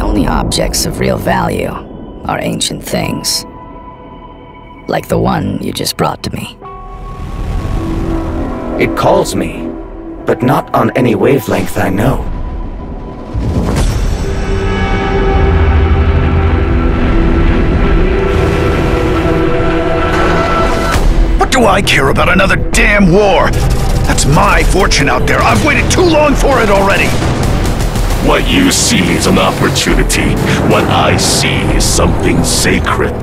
only objects of real value are ancient things. Like the one you just brought to me. It calls me, but not on any wavelength I know. What do I care about another damn war? That's my fortune out there. I've waited too long for it already. What you see is an opportunity. What I see is something sacred.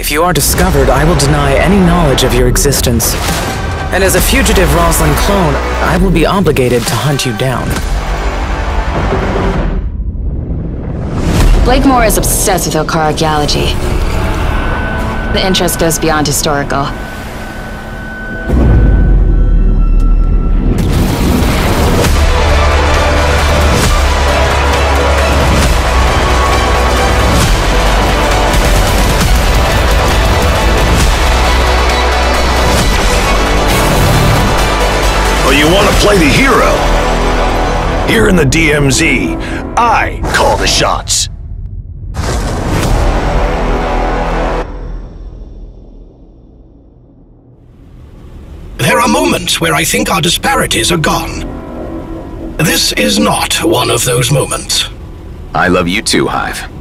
If you are discovered, I will deny any knowledge of your existence. And as a fugitive Roslin clone, I will be obligated to hunt you down. Blakemore is obsessed with Okkar archaeology. The interest goes beyond historical. You want to play the hero? Here in the DMZ, I call the shots. There are moments where I think our disparities are gone. This is not one of those moments. I love you too, Hive.